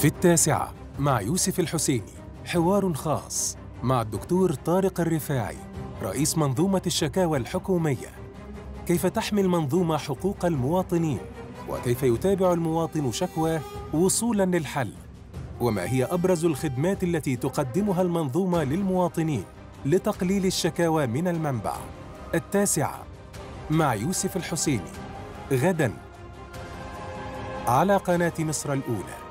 في التاسعة مع يوسف الحسيني. حوار خاص مع الدكتور طارق الرفاعي رئيس منظومة الشكاوى الحكومية. كيف تحمي المنظومة حقوق المواطنين؟ وكيف يتابع المواطن شكواه وصولاً للحل؟ وما هي أبرز الخدمات التي تقدمها المنظومة للمواطنين لتقليل الشكاوى من المنبع؟ التاسعة مع يوسف الحسيني. غداً على قناة مصر الأولى.